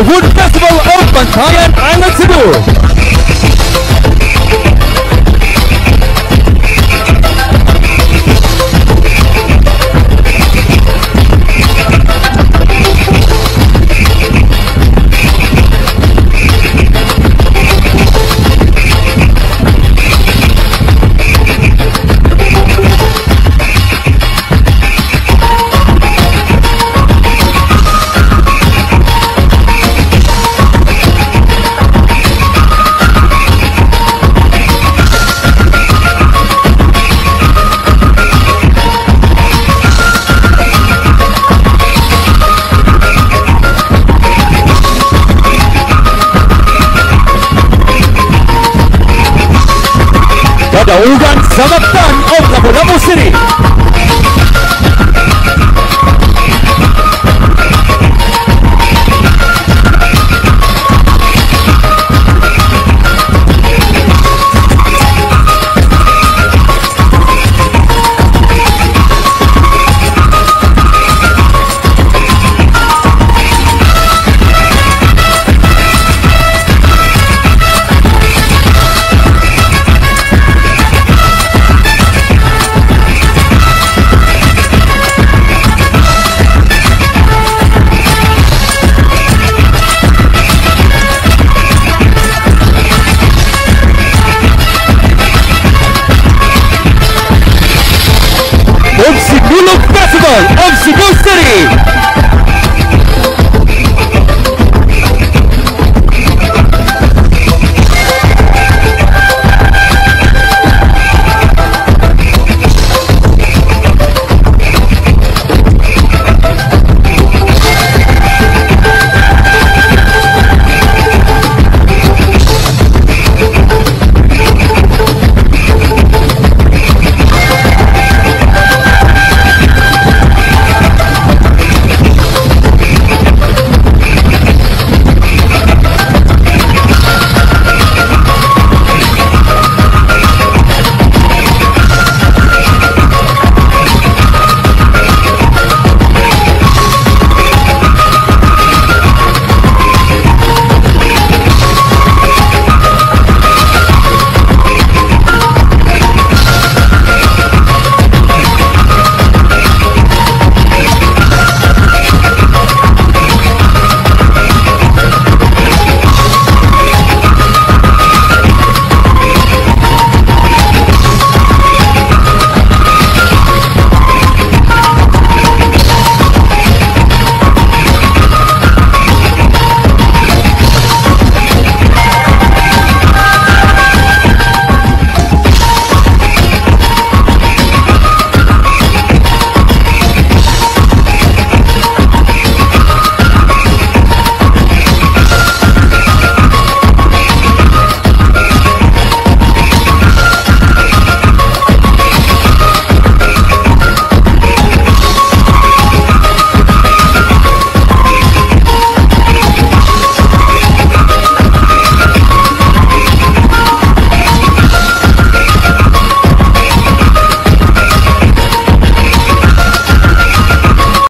The Wood Festival of Bantayan Island, Cebu.